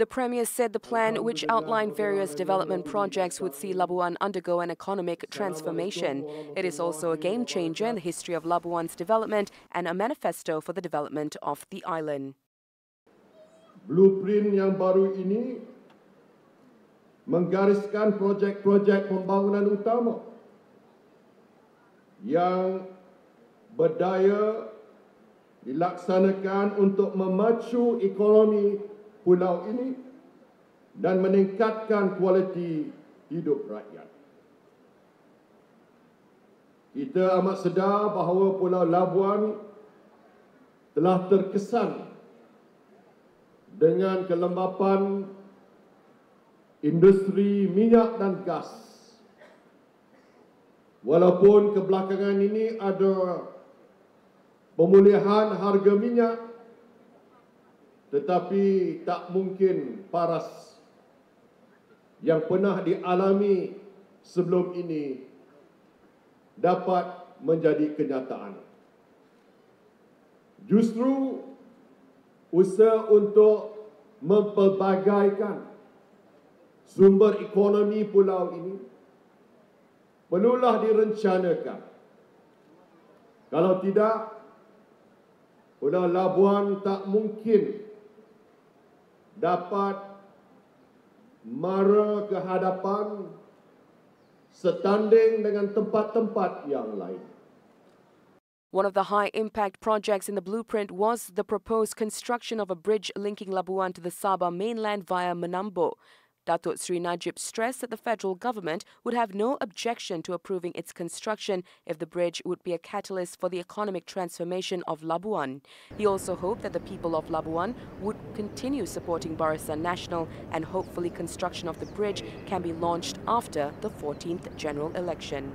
The Premier said the plan, which outlined various development projects, would see Labuan undergo an economic transformation. It is also a game changer in the history of Labuan's development and a manifesto for the development of the island. Blueprint yang baru ini menggariskan projek-projek pembangunan utama yang berdaya dilaksanakan untuk memacu ekonomi pulau ini dan meningkatkan kualiti hidup rakyat. Kita amat sedar bahawa Pulau Labuan telah terkesan dengan kelembapan industri minyak dan gas. Walaupun kebelakangan ini ada pemulihan harga minyak tetapi tak mungkin paras yang pernah dialami sebelum ini dapat menjadi kenyataan. Justru usaha untuk mempelbagaikan sumber ekonomi pulau ini perlulah direncanakan. Kalau tidak, Pulau Labuan tak mungkin dapat mara ke hadapan setanding dengan tempat-tempat yang lain. One of the high impact projects in the blueprint was the proposed construction of a bridge linking Labuan to the Sabah mainland via Menambo. Datuk Sri Najib stressed that the federal government would have no objection to approving its construction if the bridge would be a catalyst for the economic transformation of Labuan. He also hoped that the people of Labuan would continue supporting Barisan Nasional and hopefully construction of the bridge can be launched after the 14th general election.